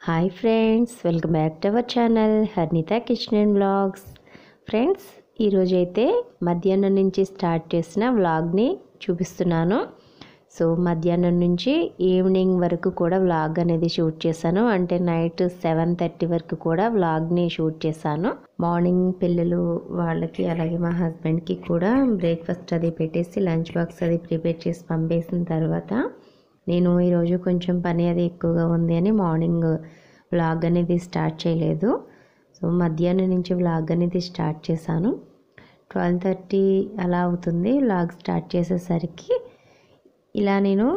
Hi friends welcome back to our channel Harnitha kitchen and vlogs friends ఈరోజు అయితే మధ్యాహ్నం నుంచి స్టార్ట్ చేసిన వ్లాగ్ని చూపిస్తున్నాను. సో మధ్యాహ్నం నుంచి ఈవినింగ్ వరకు కూడా వ్లాగ్ అనేది షూట్ చేశాను. అంటే నైట్ సెవెన్ థర్టీ వరకు కూడా వ్లాగ్ని షూట్ చేశాను. మార్నింగ్ పిల్లలు వాళ్ళకి అలాగే మా హస్బెండ్కి కూడా బ్రేక్ఫాస్ట్ అది పెట్టేసి లంచ్ బాక్స్ అది ప్రిపేర్ చేసి పంపేసిన తర్వాత నేను ఈరోజు కొంచెం పని అది ఎక్కువగా ఉంది అని మార్నింగ్ వ్లాగ్ అనేది స్టార్ట్ చేయలేదు. సో మధ్యాహ్నం నుంచి వ్లాగ్ అనేది స్టార్ట్ చేశాను. ట్వెల్వ్ థర్టీ అలా అవుతుంది వ్లాగ్ స్టార్ట్ చేసేసరికి. ఇలా నేను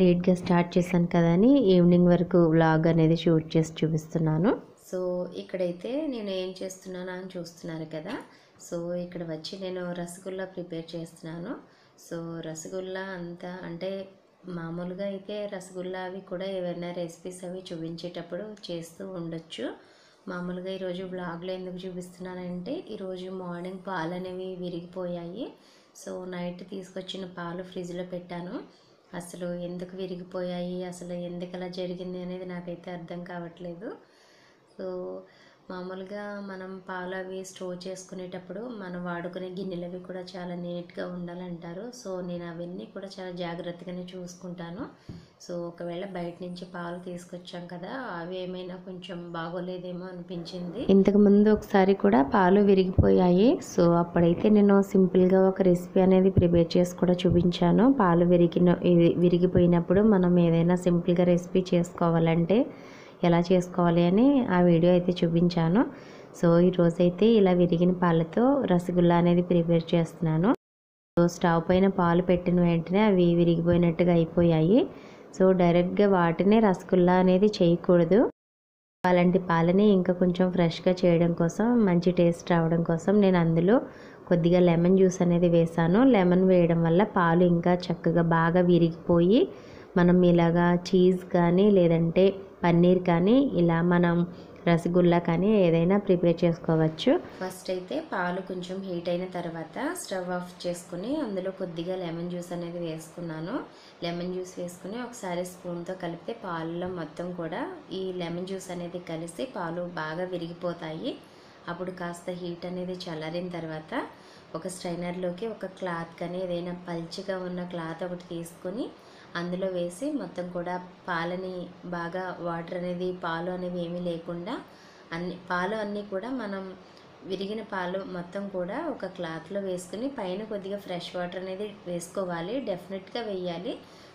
లేట్గా స్టార్ట్ చేశాను కదా అని ఈవినింగ్ వరకు వ్లాగ్ అనేది షూట్ చేసి చూపిస్తున్నాను. సో ఇక్కడైతే నేను ఏం చేస్తున్నాను అని చూస్తున్నారు కదా. సో ఇక్కడ వచ్చి నేను రసగుల్లా ప్రిపేర్ చేస్తున్నాను. సో రసగుల్లా అంతా అంటే మామూలుగా అయితే రసగుల్లా అవి కూడా ఏవైనా రెసిపీస్ అవి చూపించేటప్పుడు చేస్తూ ఉండొచ్చు. మామూలుగా ఈరోజు బ్లాగ్లో ఎందుకు చూపిస్తున్నానంటే ఈరోజు మార్నింగ్ పాలు అనేవి విరిగిపోయాయి. సో నైట్ తీసుకొచ్చిన పాలు ఫ్రిడ్జ్లో పెట్టాను. అసలు ఎందుకు విరిగిపోయాయి అసలు ఎందుకు అలా జరిగింది అనేది నాకైతే అర్థం కావట్లేదు. సో మామూలుగా మనం పాలు అవి స్టోర్ చేసుకునేటప్పుడు మనం వాడుకునే గిన్నెలు అవి కూడా చాలా నీట్గా ఉండాలంటారు. సో నేను అవన్నీ కూడా చాలా జాగ్రత్తగానే చూసుకుంటాను. సో ఒకవేళ బయట నుంచి పాలు తీసుకొచ్చాం కదా అవి ఏమైనా కొంచెం బాగోలేదేమో అనిపించింది. ఇంతకు ముందు ఒకసారి కూడా పాలు విరిగిపోయాయి. సో అప్పుడైతే నేను సింపుల్గా ఒక రెసిపీ అనేది ప్రిపేర్ చేసి కూడా చూపించాను. పాలు విరిగిన విరిగిపోయినప్పుడు మనం ఏదైనా సింపుల్గా రెసిపీ చేసుకోవాలంటే ఎలా చేసుకోవాలి అని ఆ వీడియో అయితే చూపించాను. సో ఈరోజైతే ఇలా విరిగిన పాలతో రసగుల్లా అనేది ప్రిపేర్ చేస్తున్నాను. సో స్టవ్ పైన పాలు పెట్టిన వెంటనే అవి విరిగిపోయినట్టుగా అయిపోయాయి. సో డైరెక్ట్గా వాటినే రసగుల్లా అనేది చేయకూడదు. అలాంటి పాలని ఇంకా కొంచెం ఫ్రెష్గా చేయడం కోసం మంచి టేస్ట్ రావడం కోసం నేను అందులో కొద్దిగా లెమన్ జ్యూస్ అనేది వేసాను. లెమన్ వేయడం వల్ల పాలు ఇంకా చక్కగా బాగా విరిగిపోయి మనం ఇలాగా చీజ్ కానీ లేదంటే పన్నీర్ కానీ ఇలా మనం రసగుల్లా కానీ ఏదైనా ప్రిపేర్ చేసుకోవచ్చు. ఫస్ట్ అయితే పాలు కొంచెం హీట్ అయిన తర్వాత స్టవ్ ఆఫ్ చేసుకుని అందులో కొద్దిగా లెమన్ జ్యూస్ అనేది వేసుకున్నాను. లెమన్ జ్యూస్ వేసుకుని ఒకసారి స్పూన్తో కలిపితే పాలలో మొత్తం కూడా ఈ లెమన్ జ్యూస్ అనేది కలిసి పాలు బాగా విరిగిపోతాయి. అప్పుడు కాస్త హీట్ అనేది చల్లారిన తర్వాత ఒక స్ట్రైనర్లోకి ఒక క్లాత్ కానీ ఏదైనా పల్చిగా ఉన్న క్లాత్ ఒకటి తీసుకొని అందులో వేసి మొత్తం కూడా పాలని బాగా వాటర్ అనేది పాలు అనేవి ఏమీ లేకుండా అన్ని పాలు అన్నీ కూడా మనం విరిగిన పాలు మొత్తం కూడా ఒక క్లాత్లో వేసుకుని పైన కొద్దిగా ఫ్రెష్ వాటర్ అనేది వేసుకోవాలి. డెఫినెట్గా వేయాలి.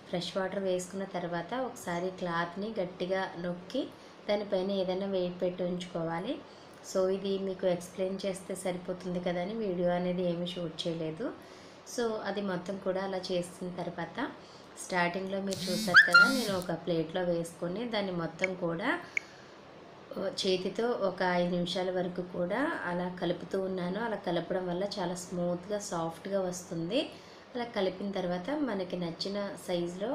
ఫ్రెష్ వాటర్ వేసుకున్న తర్వాత ఒకసారి క్లాత్ని గట్టిగా నొక్కి దానిపైన ఏదైనా వెయిట్ పెట్టి ఉంచుకోవాలి. సో ఇది మీకు ఎక్స్ప్లెయిన్ చేస్తే సరిపోతుంది కదా అని వీడియో అనేది ఏమీ షూట్ చేయలేదు. సో అది మొత్తం కూడా అలా చేసిన తర్వాత స్టార్టింగ్లో మీరు చూసారు కదా నేను ఒక ప్లేట్లో వేసుకొని దాన్ని మొత్తం కూడా చేతితో ఒక ఐదు నిమిషాల వరకు కూడా అలా కలుపుతూ ఉన్నాను. అలా కలపడం వల్ల చాలా స్మూత్గా సాఫ్ట్గా వస్తుంది. అలా కలిపిన తర్వాత మనకి నచ్చిన సైజులో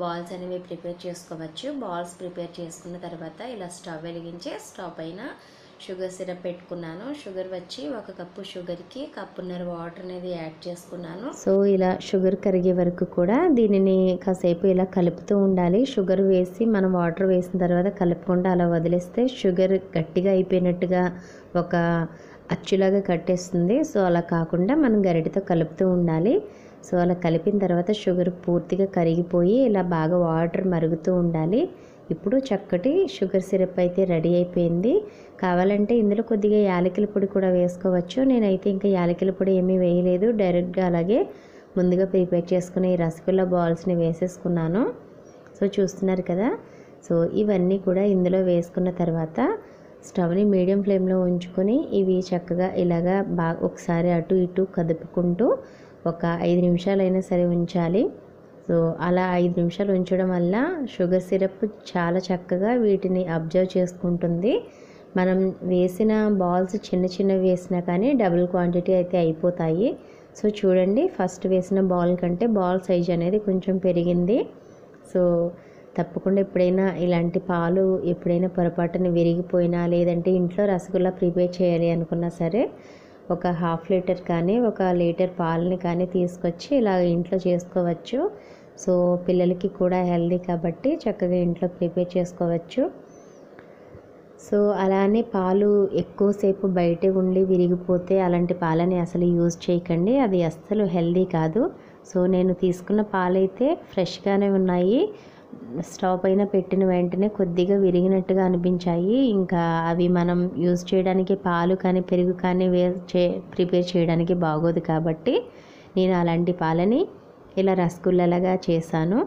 బాల్స్ అనేవి ప్రిపేర్ చేసుకోవచ్చు. బాల్స్ ప్రిపేర్ చేసుకున్న తర్వాత ఇలా స్టవ్ వెలిగించి స్టవ్ పైన షుగర్ సిరప్ పెట్టుకున్నాను. షుగర్ వచ్చి ఒక కప్పు షుగర్కి కప్పున్నర వాటర్ అనేది యాడ్ చేసుకున్నాను. సో ఇలా షుగర్ కరిగే వరకు కూడా దీనిని కాసేపు ఇలా కలుపుతూ ఉండాలి. షుగర్ వేసి మనం వాటర్ వేసిన తర్వాత కలుపుకుండా అలా వదిలేస్తే షుగర్ గట్టిగా అయిపోయినట్టుగా ఒక అచ్చులాగా కట్టేస్తుంది. సో అలా కాకుండా మనం గరిటెతో కలుపుతూ ఉండాలి. సో అలా కలిపిన తర్వాత షుగర్ పూర్తిగా కరిగిపోయి ఇలా బాగా వాటర్ మరుగుతూ ఉండాలి. ఇప్పుడు చక్కటి షుగర్ సిరప్ అయితే రెడీ అయిపోయింది. కావాలంటే ఇందులో కొద్దిగా యాలకుల పొడి కూడా వేసుకోవచ్చు. నేనైతే ఇంకా యాలకుల పొడి ఏమీ వేయలేదు. డైరెక్ట్గా అలాగే ముందుగా ప్రిపేర్ చేసుకుని ఈ రసగుల్లా బాల్స్ని వేసేసుకున్నాను. సో చూస్తున్నారు కదా. సో ఇవన్నీ కూడా ఇందులో వేసుకున్న తర్వాత స్టవ్ని మీడియం ఫ్లేమ్లో ఉంచుకొని ఇవి చక్కగా ఇలాగా బాగా ఒకసారి అటు ఇటు కదుపుకుంటూ ఒక ఐదు నిమిషాలైనా సరే ఉంచాలి. సో అలా ఐదు నిమిషాలు ఉంచడం వల్ల షుగర్ సిరప్ చాలా చక్కగా వీటిని అబ్జర్వ్ చేసుకుంటుంది. మనం వేసిన బాల్స్ చిన్న చిన్నవి వేసినా కానీ డబుల్ క్వాంటిటీ అయితే అయిపోతాయి. సో చూడండి ఫస్ట్ వేసిన బాల్ కంటే బాల్ సైజ్ అనేది కొంచెం పెరిగింది. సో తప్పకుండా ఎప్పుడైనా ఇలాంటి పాలు ఎప్పుడైనా పొరపాటున విరిగిపోయినా లేదంటే ఇంట్లో రసగుల్లా ప్రిపేర్ చేయాలి అనుకున్నా సరే ఒక హాఫ్ లీటర్ కానీ ఒక లీటర్ పాలని కానీ తీసుకొచ్చి ఇలా ఇంట్లో చేసుకోవచ్చు. సో పిల్లలకి కూడా హెల్దీ కాబట్టి చక్కగా ఇంట్లో ప్రిపేర్ చేసుకోవచ్చు. సో అలానే పాలు ఎక్కువసేపు బయటే ఉండి విరిగిపోతే అలాంటి పాలని అసలు యూజ్ చేయకండి. అది అస్సలు హెల్దీ కాదు. సో నేను తీసుకున్న పాలైతే ఫ్రెష్గానే ఉన్నాయి. స్టవ్ పైన పెట్టిన వెంటనే కొద్దిగా విరిగినట్టుగా అనిపించాయి. ఇంకా అవి మనం యూజ్ చేయడానికి పాలు కానీ పెరుగు కానీ వే చే ప్రిపేర్ చేయడానికి బాగోదు కాబట్టి నేను అలాంటి పాలని ఇలా రసగుల్లలాగా చేశాను.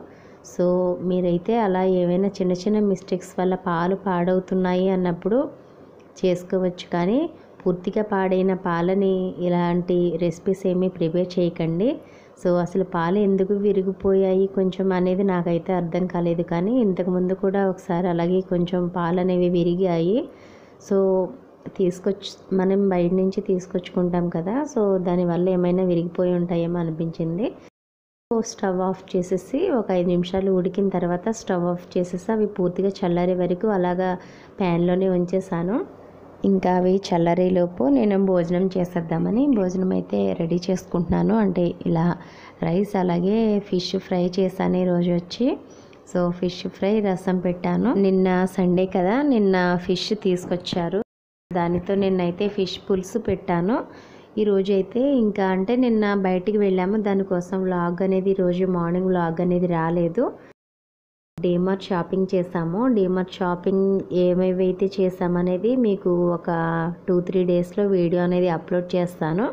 సో మీరైతే అలా ఏవైనా చిన్న చిన్న మిస్టేక్స్ వల్ల పాలు పాడవుతున్నాయి అన్నప్పుడు చేసుకోవచ్చు. కానీ పూర్తిగా పాడైన పాలని ఇలాంటి రెసిపీస్ ఏమీ ప్రిపేర్ చేయకండి. సో అసలు పాలు ఎందుకు విరిగిపోయాయి కొంచెం అనేది నాకైతే అర్థం కాలేదు. కానీ ఇంతకుముందు కూడా ఒకసారి అలాగే కొంచెం పాలు అనేవి విరిగాయి. సో తీసుకొచ్చి మనం బయట నుంచి తీసుకొచ్చుకుంటాం కదా. సో దానివల్ల ఏమైనా విరిగిపోయి ఉంటాయేమో అనిపించింది. స్టవ్ ఆఫ్ చేసేసి ఒక ఐదు నిమిషాలు ఉడికిన తర్వాత స్టవ్ ఆఫ్ చేసేసి అవి పూర్తిగా చల్లారే వరకు అలాగా ప్యాన్లోనే ఉంచేసాను. ఇంకా అవి చల్లరేలోపు నేను భోజనం చేసేద్దామని భోజనం అయితే రెడీ చేసుకుంటున్నాను. అంటే ఇలా రైస్ అలాగే ఫిష్ ఫ్రై చేశాను ఈరోజు వచ్చి. సో ఫిష్ ఫ్రై రసం పెట్టాను. నిన్న సండే కదా నిన్న ఫిష్ తీసుకొచ్చారు. దానితో నిన్నైతే ఫిష్ పులుసు పెట్టాను. ఈరోజు అయితే ఇంకా అంటే నిన్న బయటికి వెళ్ళాము. దానికోసం వ్లాగ్ అనేది ఈరోజు మార్నింగ్ వ్లాగ్ అనేది రాలేదు. డీమార్ట్ షాపింగ్ చేసాము. డీమార్ట్ షాపింగ్ ఏమేవి అయితే చేసామనేది మీకు ఒక టూ త్రీ డేస్లో వీడియో అనేది అప్లోడ్ చేస్తాను.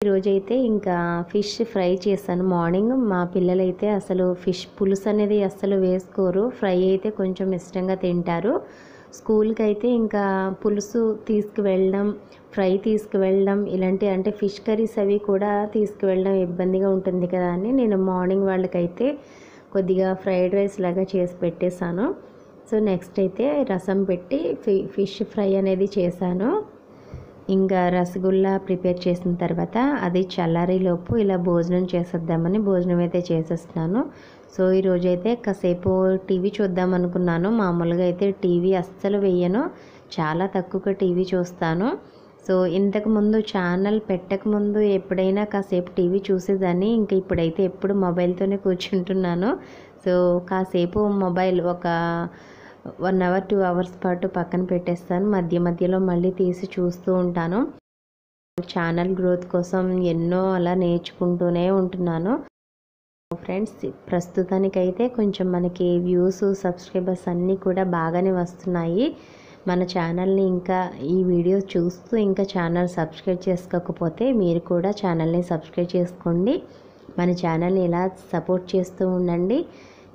ఈరోజైతే ఇంకా ఫిష్ ఫ్రై చేశాను. మార్నింగ్ మా పిల్లలైతే అసలు ఫిష్ పులుసు అనేది అస్సలు వేసుకోరు. ఫ్రై అయితే కొంచెం ఇష్టంగా తింటారు. స్కూల్కి అయితే ఇంకా పులుసు తీసుకువెళ్ళడం ఫ్రై తీసుకువెళ్ళడం ఇలాంటి అంటే ఫిష్ కర్రీస్ అవి కూడా తీసుకువెళ్ళడం ఇబ్బందిగా ఉంటుంది కదా అని నేను మార్నింగ్ వాళ్ళకైతే కొద్దిగా ఫ్రైడ్ రైస్ లాగా చేసి పెట్టేశాను. సో నెక్స్ట్ అయితే రసం పెట్టి ఫి ఫిష్ ఫ్రై అనేది చేశాను. ఇంకా రసగుల్లా ప్రిపేర్ చేసిన తర్వాత అది చల్లారిలోపు ఇలా భోజనం చేసేద్దామని భోజనం అయితే చేసేస్తున్నాను. సో ఈరోజు అయితే కాసేపు టీవీ చూద్దాం అనుకున్నాను. మామూలుగా అయితే టీవీ అస్సలు వేయను. చాలా తక్కువగా టీవీ చూస్తాను. సో ఇంతకుముందు ఛానల్ పెట్టకముందు ఎప్పుడైనా కాసేపు టీవీ చూసేదాన్ని. ఇంకా ఇప్పుడైతే ఎప్పుడు మొబైల్తోనే కూర్చుంటున్నాను. సో కాసేపు మొబైల్ ఒక వన్ అవర్ టూ అవర్స్ పాటు పక్కన పెట్టేస్తాను. మధ్య మధ్యలో మళ్ళీ తీసి చూస్తూ ఉంటాను. ఛానల్ గ్రోత్ కోసం ఎన్నో అలా నేర్చుకుంటూనే ఉంటున్నాను. ఫ్రెండ్స్ ప్రస్తుతానికైతే కొంచెం మనకి వ్యూస్ సబ్స్క్రైబర్స్ అన్నీ కూడా బాగానే వస్తున్నాయి. మన ఛానల్ని ఇంకా ఈ వీడియో చూస్తూ ఇంకా ఛానల్ సబ్స్క్రైబ్ చేసుకోకపోతే మీరు కూడా ఛానల్ని సబ్స్క్రైబ్ చేసుకోండి. మన ఛానల్ని ఇలా సపోర్ట్ చేస్తూ ఉండండి.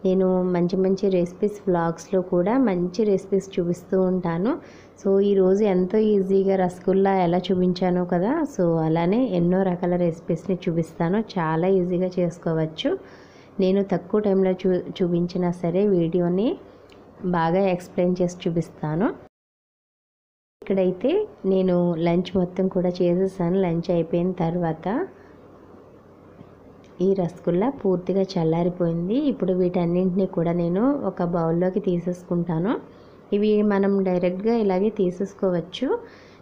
నేను మంచి మంచి రెసిపీస్ వ్లాగ్స్లో కూడా మంచి రెసిపీస్ చూపిస్తూ ఉంటాను. సో ఈరోజు ఎంతో ఈజీగా రసగుల్లా ఎలా చూపించానో కదా సో అలానే ఎన్నో రకాల రెసిపీస్ని చూపిస్తాను. చాలా ఈజీగా చేసుకోవచ్చు. నేను తక్కువ టైంలో చూ చూపించినా సరే వీడియోని బాగా ఎక్స్ప్లెయిన్ చేసి చూపిస్తాను. ఇక్కడైతే నేను లంచ్ మొత్తం కూడా చేసేసాను. లంచ్ అయిపోయిన తర్వాత ఈ రసగుల్లా పూర్తిగా చల్లారిపోయింది. ఇప్పుడు వీటన్నింటినీ కూడా నేను ఒక బౌల్లోకి తీసేసుకుంటాను. ఇవి మనం డైరెక్ట్గా ఇలాగే తీసేసుకోవచ్చు.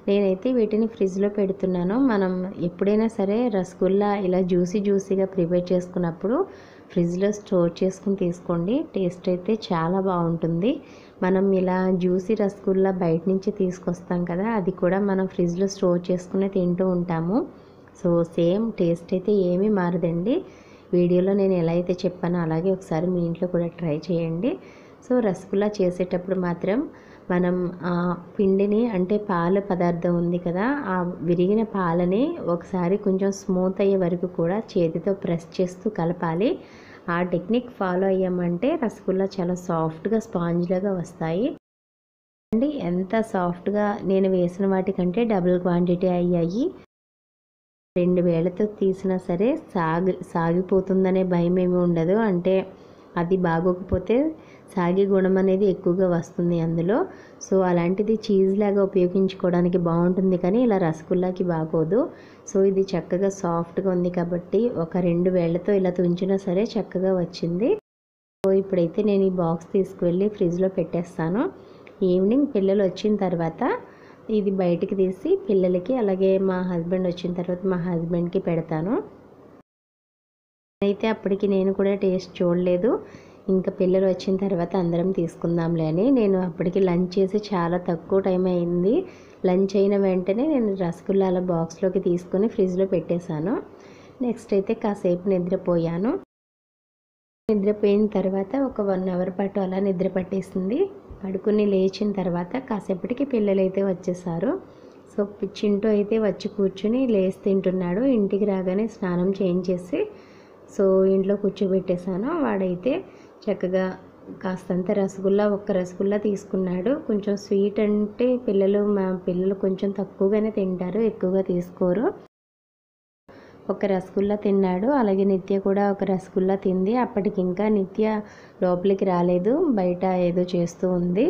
నేనైతే వీటిని ఫ్రిడ్జ్లో పెడుతున్నాను. మనం ఎప్పుడైనా సరే రసగుల్లా ఇలా జ్యూసీ జ్యూసీగా ప్రిపేర్ చేసుకున్నప్పుడు ఫ్రిడ్జ్లో స్టోర్ చేసుకుని తీసుకోండి. టేస్ట్ అయితే చాలా బాగుంటుంది. మనం ఇలా జ్యూసీ రసగుల్లా బయట నుంచి తీసుకొస్తాం కదా అది కూడా మనం ఫ్రిడ్జ్లో స్టోర్ చేసుకుని తింటూ ఉంటాము. సో సేమ్ టేస్ట్ అయితే ఏమీ మారదండి. వీడియోలో నేను ఎలా అయితే చెప్పానో అలాగే ఒకసారి మీ ఇంట్లో కూడా ట్రై చేయండి. సో రసగుల్లా చేసేటప్పుడు మాత్రం మనం ఆ పిండిని అంటే పాల పదార్థం ఉంది కదా ఆ విరిగిన పాలని ఒకసారి కొంచెం స్మూత్ అయ్యే వరకు కూడా చేతితో ప్రెస్ చేస్తూ కలపాలి. ఆ టెక్నిక్ ఫాలో అయ్యామంటే రసగుల్లా చాలా సాఫ్ట్గా స్పాంజ్లాగా వస్తాయి. అండి ఎంత సాఫ్ట్గా నేను వేసిన వాటికంటే డబుల్ క్వాంటిటీ అయ్యాయి. రెండు వేలతో తీసినా సరే సాగి సాగిపోతుందనే భయం ఏమి ఉండదు. అంటే అది బాగోకపోతే సాగే గుణం అనేది ఎక్కువగా వస్తుంది అందులో. సో అలాంటిది చీజ్ లాగా ఉపయోగించుకోవడానికి బాగుంటుంది కానీ ఇలా రసగుల్లాకి బాగోదు. సో ఇది చక్కగా సాఫ్ట్గా ఉంది కాబట్టి ఒక రెండు వేళ్ళతో ఇలా తుంచినా సరే చక్కగా వచ్చింది. సో ఇప్పుడైతే నేను ఈ బాక్స్ తీసుకువెళ్ళి ఫ్రిడ్జ్లో పెట్టేస్తాను. ఈవినింగ్ పిల్లలు వచ్చిన తర్వాత ఇది బయటికి తీసి పిల్లలకి అలాగే మా హస్బెండ్ వచ్చిన తర్వాత మా హస్బెండ్కి పెడతాను. అయితే అప్పటికి నేను కూడా టేస్ట్ చూడలేదు. ఇంకా పిల్లలు వచ్చిన తర్వాత అందరం తీసుకుందాంలే అని. నేను అప్పటికి లంచ్ చేసి చాలా తక్కువ టైం అయింది. లంచ్ అయిన వెంటనే నేను రసగుల్లాల బాక్స్లోకి తీసుకొని ఫ్రిడ్జ్లో పెట్టేశాను. నెక్స్ట్ అయితే కాసేపు నిద్రపోయాను. నిద్రపోయిన తర్వాత ఒక వన్ అవర్ పాటు అలా నిద్ర పట్టేసింది. పడుకుని లేచిన తర్వాత కాసేపటికి పిల్లలు అయితే వచ్చేసారు. సో చింటూ అయితే వచ్చి కూర్చుని లేచి తింటున్నాడు. ఇంటికి రాగానే స్నానం చేయించేసి సో ఇంట్లో కూర్చోబెట్టేశాను. వాడైతే చక్కగా కాస్తంత రసగుల్లా ఒక్క రసగుల్లా తీసుకున్నాడు. కొంచెం స్వీట్ అంటే పిల్లలు మా పిల్లలు కొంచెం తక్కువగానే తింటారు ఎక్కువగా తీసుకోరు. ఒక రసగుల్లా తిన్నాడు. అలాగే నిత్య కూడా ఒక రసగుల్లా తింది. అప్పటికి ఇంకా నిత్య లోపలికి రాలేదు. బయట ఏదో చేస్తూ ఉంది.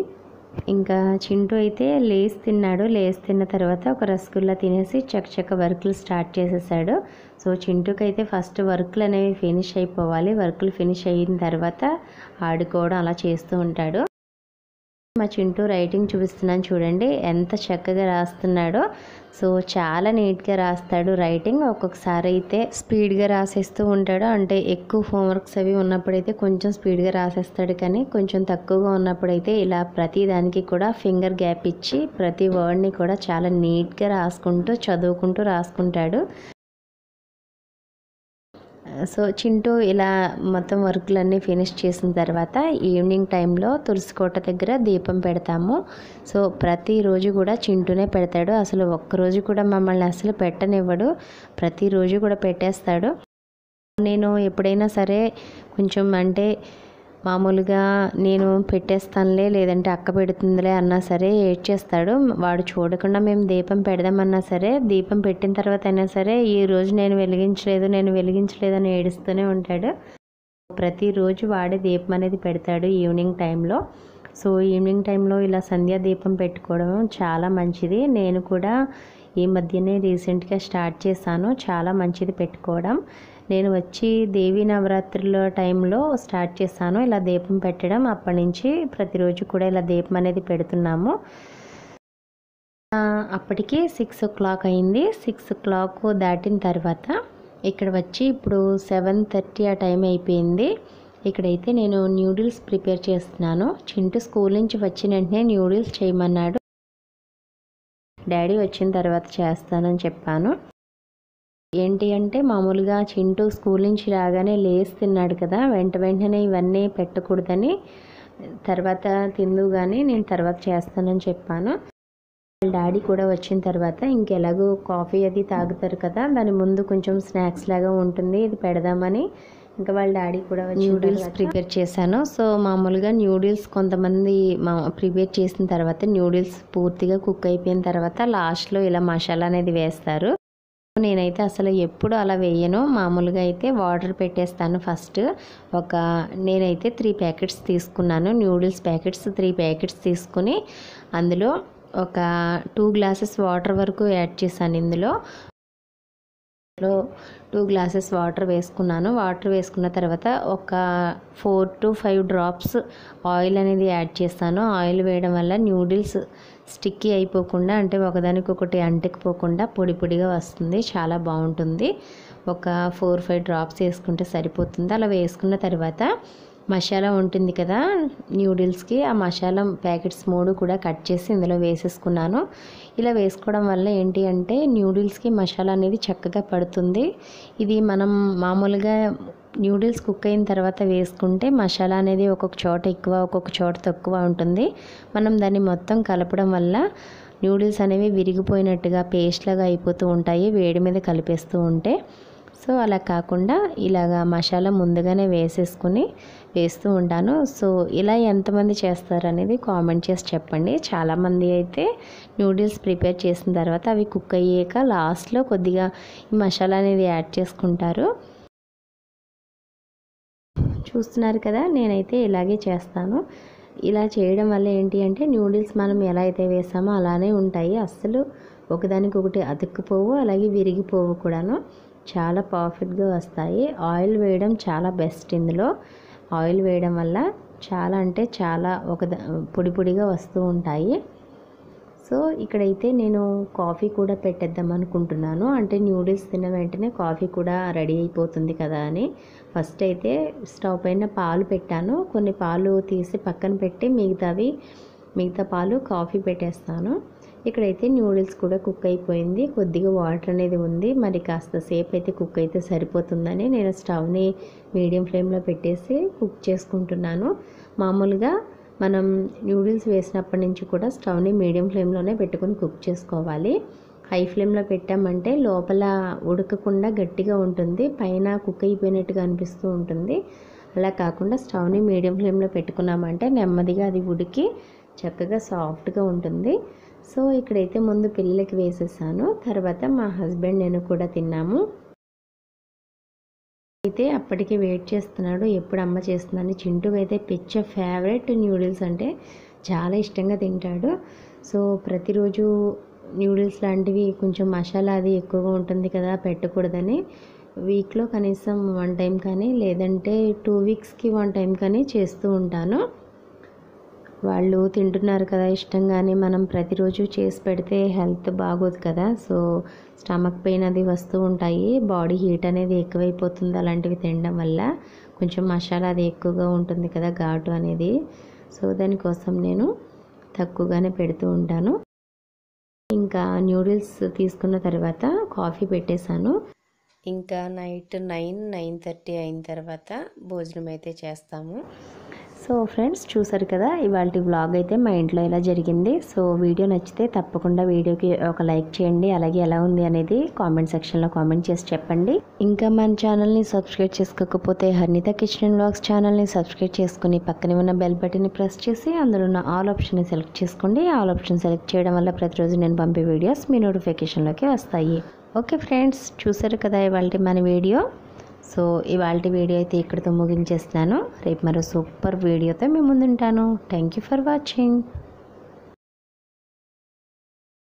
ఇంకా చింటూ అయితే లేస్ తిన్నాడు. లేస్ తిన్న తర్వాత ఒక రసగుల్లా తినేసి చకచక వర్క్లు స్టార్ట్ చేసేసాడు. సో చింటూకి అయితే ఫస్ట్ వర్క్లు అనేవి ఫినిష్ అయిపోవాలి. వర్క్లు ఫినిష్ అయిన తర్వాత ఆడుకోవడం అలా చేస్తూ ఉంటాడు. మా చింటూ రైటింగ్ చూపిస్తున్నాను చూడండి. ఎంత చక్కగా రాస్తున్నాడో. సో చాలా నీట్గా రాస్తాడు రైటింగ్ ఒక్కొక్కసారి అయితే స్పీడ్గా రాసేస్తూ ఉంటాడు. అంటే ఎక్కువ హోంవర్క్స్ అవి ఉన్నప్పుడైతే కొంచెం స్పీడ్గా రాసేస్తాడు కానీ కొంచెం తక్కువగా ఉన్నప్పుడైతే ఇలా ప్రతి దానికి కూడా ఫింగర్ గ్యాప్ ఇచ్చి ప్రతి వర్డ్ని కూడా చాలా నీట్గా రాసుకుంటూ చదువుకుంటూ రాసుకుంటాడు. సో చింటూ ఇలా మొత్తం వర్క్లన్నీ ఫినిష్ చేసిన తర్వాత ఈవినింగ్ టైంలో తులసికోట దగ్గర దీపం పెడతాము. సో ప్రతిరోజు కూడా చింటూనే పెడతాడు. అసలు ఒక్కరోజు కూడా మమ్మల్ని అసలు పెట్టనివ్వడు. ప్రతిరోజు కూడా పెట్టేస్తాడు. నేను ఎప్పుడైనా సరే కొంచెం అంటే మామూలుగా నేను పెట్టేస్తానులే లేదంటే అక్క పెడుతుందిలే అన్నా సరే ఏడ్చేస్తాడు వాడు చూడకుండా మేము దీపం పెడదామన్నా సరే దీపం పెట్టిన తర్వాత అయినా సరే ఈ రోజు నేను వెలిగించలేదు నేను వెలిగించలేదు అని ఏడుస్తూనే ఉంటాడు. ప్రతిరోజు వాడే దీపం అనేది పెడతాడు ఈవినింగ్ టైంలో. సో ఈవినింగ్ టైంలో ఇలా సంధ్యా దీపం పెట్టుకోవడం చాలా మంచిది. నేను కూడా ఈ మధ్యనే రీసెంట్గా స్టార్ట్ చేశాను. చాలా మంచిది పెట్టుకోవడం. నేను వచ్చి దేవీ నవరాత్రుల టైంలో స్టార్ట్ చేశాను. ఇలా దీపం పెట్టడం అప్పటి నుంచి ప్రతిరోజు కూడా ఇలా దీపం అనేది పెడుతున్నాము. అప్పటికి సిక్స్ ఓ క్లాక్ అయింది. సిక్స్ ఓ క్లాక్ దాటిన తర్వాత ఇక్కడ వచ్చి ఇప్పుడు సెవెన్ థర్టీ ఆ టైం అయిపోయింది. ఇక్కడైతే నేను న్యూడిల్స్ ప్రిపేర్ చేస్తున్నాను. చింటూ స్కూల్ నుంచి వచ్చిన వెంటనే న్యూడిల్స్ చేయమన్నాడు. డాడీ వచ్చిన తర్వాత చేస్తానని చెప్పాను. ఏంటి అంటే మామూలుగా చింటూ స్కూల్ నుంచి రాగానే లేసి తిన్నాడు కదా వెంట వెంటనే ఇవన్నీ పెట్టకూడదని తర్వాత తిందు కానీ నేను తర్వాత చేస్తానని చెప్పాను. వాళ్ళ డాడీ కూడా వచ్చిన తర్వాత ఇంకెలాగో కాఫీ అది తాగుతారు కదా దాని ముందు కొంచెం స్నాక్స్ లాగా ఉంటుంది ఇది పెడదామని ఇంకా వాళ్ళ డాడీ కూడా న్యూడిల్స్ ప్రిపేర్ చేశాను. సో మామూలుగా న్యూడిల్స్ కొంతమంది మా ప్రిపేర్ చేసిన తర్వాత న్యూడిల్స్ పూర్తిగా కుక్ అయిపోయిన తర్వాత లాస్ట్లో ఇలా మసాలా అనేది వేస్తారు. నేనైతే అసలు ఎప్పుడు అలా వేయను. మామూలుగా అయితే వాటర్ పెట్టేస్తాను ఫస్ట్. ఒక నేనైతే త్రీ ప్యాకెట్స్ తీసుకున్నాను. న్యూడిల్స్ ప్యాకెట్స్ త్రీ ప్యాకెట్స్ తీసుకుని అందులో ఒక టూ గ్లాసెస్ వాటర్ వరకు యాడ్ చేశాను ఇందులో. టూ గ్లాసెస్ వాటర్ వేసుకున్నాను. వాటర్ వేసుకున్న తర్వాత ఒక four to five drops oil అనేది యాడ్ చేస్తాను. ఆయిల్ వేయడం వల్ల న్యూడిల్స్ స్టిక్కీ అయిపోకుండా అంటే ఒకదానికొకటి అంటుకుపోకుండా పొడి పొడిగా వస్తుంది. చాలా బాగుంటుంది. ఒక ఫోర్ ఫైవ్ డ్రాప్స్ వేసుకుంటే సరిపోతుంది. అలా వేసుకున్న తర్వాత మసాలా ఉంటుంది కదా న్యూడిల్స్కి. ఆ మసాలా ప్యాకెట్స్ మూడు కూడా కట్ చేసి ఇందులో వేసేసుకున్నాను. ఇలా వేసుకోవడం వల్ల ఏంటి అంటే న్యూడిల్స్కి మసాలా అనేది చక్కగా పడుతుంది. ఇది మనం మామూలుగా న్యూడిల్స్ కుక్ అయిన తర్వాత వేసుకుంటే మసాలా అనేది ఒక్కొక్క చోట ఎక్కువ ఒక్కొక్క చోట తక్కువ ఉంటుంది. మనం దాన్ని మొత్తం కలపడం వల్ల న్యూడిల్స్ అనేవి విరిగిపోయినట్టుగా పేస్ట్ లాగా అయిపోతూ ఉంటాయి వేడి మీద కలిపేస్తూ ఉంటే. సో అలా కాకుండా ఇలాగా మసాలా ముందుగానే వేసేసుకుని వేస్తూ ఉంటాను. సో ఇలా ఎంతమంది చేస్తారు అనేది కామెంట్ చేసి చెప్పండి. చాలామంది అయితే నూడిల్స్ ప్రిపేర్ చేసిన తర్వాత అవి కుక్ అయ్యాక లాస్ట్లో కొద్దిగా ఈ మసాలా అనేది యాడ్ చేసుకుంటారు. చూస్తున్నారు కదా నేనైతే ఇలాగే చేస్తాను. ఇలా చేయడం వల్ల ఏంటి అంటే న్యూడిల్స్ మనం ఎలా అయితే వేసామో అలానే ఉంటాయి. అస్సలు ఒకదానికొకటి అతుక్కుపోవు అలాగే విరిగిపోవు కూడాను. చాలా పర్ఫెక్ట్గా వస్తాయి. ఆయిల్ వేయడం చాలా బెస్ట్ ఇందులో. ఆయిల్ వేయడం వల్ల చాలా అంటే చాలా ఒక పొడి పొడిగా వస్తూ ఉంటాయి. సో ఇక్కడైతే నేను కాఫీ కూడా పెట్టేద్దాం అనుకుంటున్నాను. అంటే న్యూడిల్స్ తిన్న వెంటనే కాఫీ కూడా రెడీ అయిపోతుంది కదా అని. ఫస్ట్ అయితే స్టవ్ పైన పాలు పెట్టాను. కొన్ని పాలు తీసి పక్కన పెట్టి మిగతావి మిగతా పాలు కాఫీ పెట్టేస్తాను. ఇక్కడైతే న్యూడిల్స్ కూడా కుక్ అయిపోయింది. కొద్దిగా వాటర్ అనేది ఉంది. మరి కాస్త సేపు అయితే కుక్ అయితే సరిపోతుందని నేను స్టవ్ని మీడియం ఫ్లేమ్లో పెట్టేసి కుక్ చేసుకుంటున్నాను. మామూలుగా మనం నూడిల్స్ వేసినప్పటి నుంచి కూడా స్టవ్ని మీడియం ఫ్లేమ్లోనే పెట్టుకొని కుక్ చేసుకోవాలి. హై ఫ్లేమ్లో పెట్టామంటే లోపల ఉడకకుండా గట్టిగా ఉంటుంది. పైన కుక్ అయిపోయినట్టుగా అనిపిస్తూ ఉంటుంది. అలా కాకుండా స్టవ్ని మీడియం ఫ్లేమ్లో పెట్టుకున్నామంటే నెమ్మదిగా అది ఉడికి చక్కగా సాఫ్ట్గా ఉంటుంది. సో ఇక్కడైతే ముందు పిల్లలకి వేసేసాను. తర్వాత మా హస్బెండ్ నేను కూడా తిన్నాము. అయితే అప్పటికి వెయిట్ చేస్తున్నాడు. ఎప్పుడు అమ్మ చేస్తుందని? చింటూ అయితే పిచ్చ ఫేవరెట్ న్యూడిల్స్ అంటే చాలా ఇష్టంగా తింటాడు. సో ప్రతిరోజు న్యూడిల్స్ లాంటివి కొంచెం మసాలా అది ఎక్కువగా ఉంటుంది కదా పెట్టకూడదని. వీక్లో కనీసం వన్ టైం కానీ లేదంటే టూ వీక్స్కి వన్ టైం కానీ చేస్తూ ఉంటాను. వాళ్ళు తింటున్నారు కదా ఇష్టంగానే మనం ప్రతిరోజు చేసి పెడితే హెల్త్ బాగోదు కదా. సో స్టమక్ పెయిన్ అది వస్తూ ఉంటాయి. బాడీ హీట్ అనేది ఎక్కువైపోతుంది అలాంటివి తినడం వల్ల. కొంచెం మసాలా అది ఎక్కువగా ఉంటుంది కదా ఘాటు అనేది. సో దానికోసం నేను తక్కువగానే పెడుతూ ఉంటాను. ఇంకా న్యూడిల్స్ తీసుకున్న తర్వాత కాఫీ పెట్టేశాను. ఇంకా నైట్ నైన్ నైన్ థర్టీ అయిన తర్వాత భోజనం అయితే చేస్తాము. సో ఫ్రెండ్స్ చూసారు కదా ఇవాళ వ్లాగ్ అయితే మా ఇంట్లో ఇలా జరిగింది. సో వీడియో నచ్చితే తప్పకుండా వీడియోకి ఒక లైక్ చేయండి. అలాగే ఎలా ఉంది అనేది కామెంట్ సెక్షన్లో కామెంట్ చేసి చెప్పండి. ఇంకా మన ఛానల్ని సబ్స్క్రైబ్ చేసుకోకపోతే హర్నిత కిచెన్ వ్లాగ్స్ ఛానల్ని సబ్స్క్రైబ్ చేసుకుని పక్కనే ఉన్న బెల్ బటన్ని ప్రెస్ చేసి అందులో ఉన్న ఆల్ ఆప్షన్ని సెలెక్ట్ చేసుకోండి. ఆల్ ఆప్షన్ సెలెక్ట్ చేయడం వల్ల ప్రతిరోజు నేను పంపే వీడియోస్ మీ నోటిఫికేషన్లోకి వస్తాయి. ఓకే ఫ్రెండ్స్ చూసారు కదా ఇవాళ మన వీడియో. సో ఇవాళ వీడియో అయితే ఇక్కడితో ముగించేస్తున్నాను. రేపు మరో సూపర్ వీడియోతో మేము ముందుంటాను. Thank you for watching.